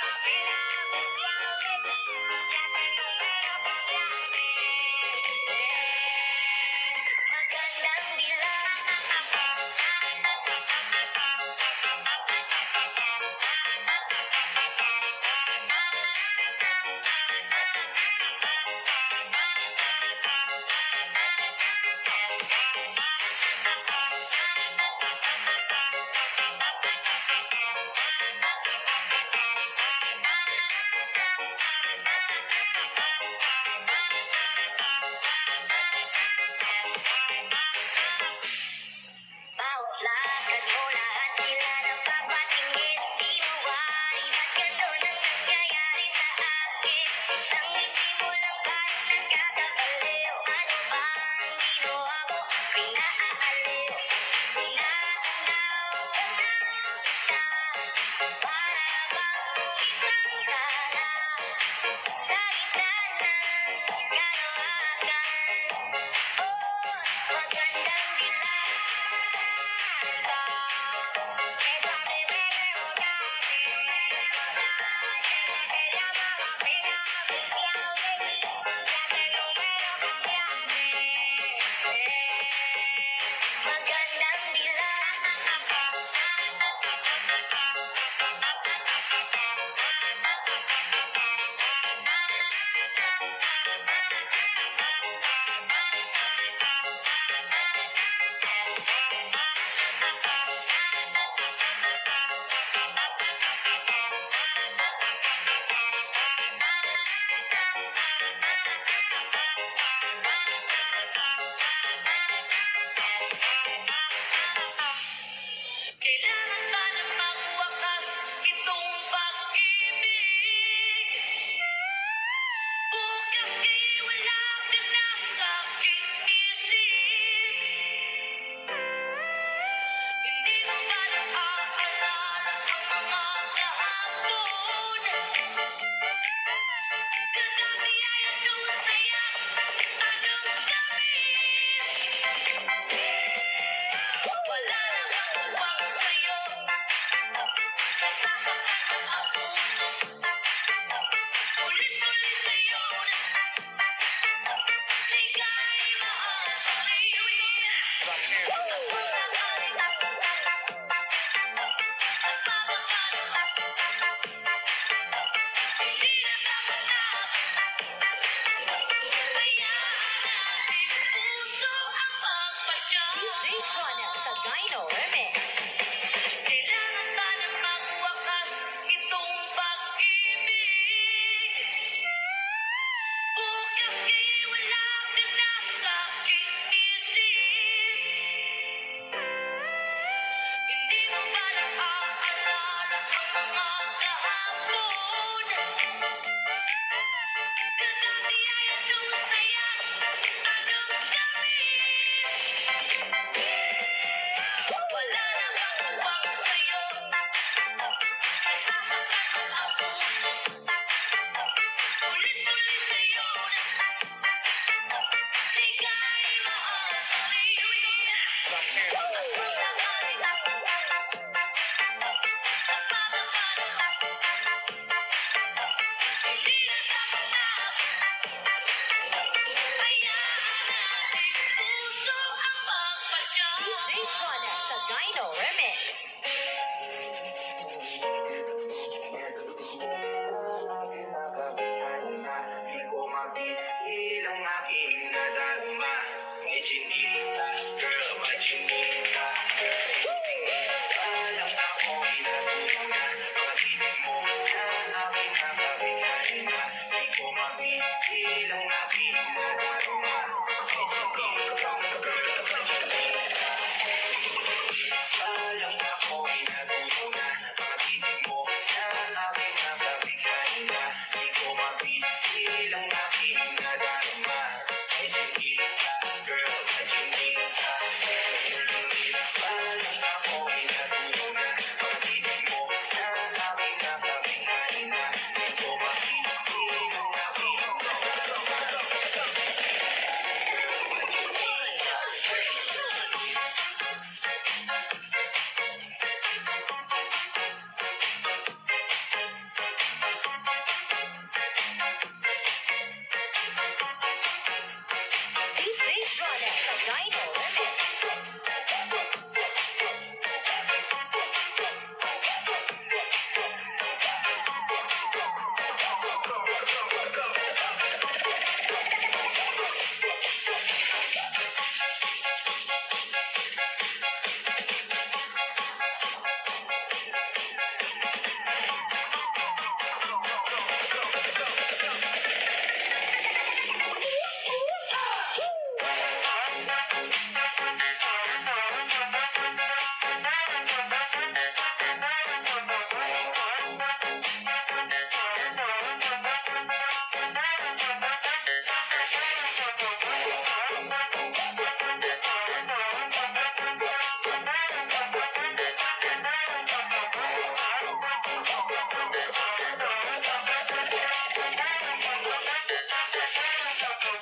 El afición de ti,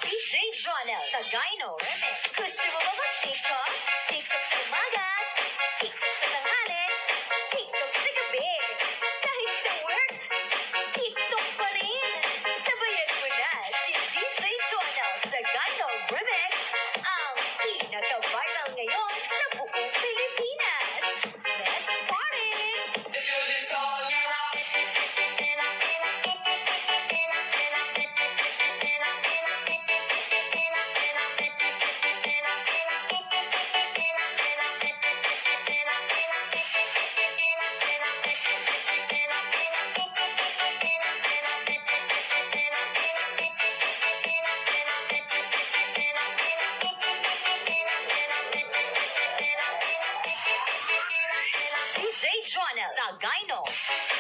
DJ Jonel sa Gyno Remix. Gusto TikTok TikTok TikTok sa TikTok sa gabi. Kahit sa work, TikTok pa rin. Sabayan mo na si DJ Jonel sa Gyno Remix, ang pinaka-viral ngayon sa buong Gyno.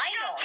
I know.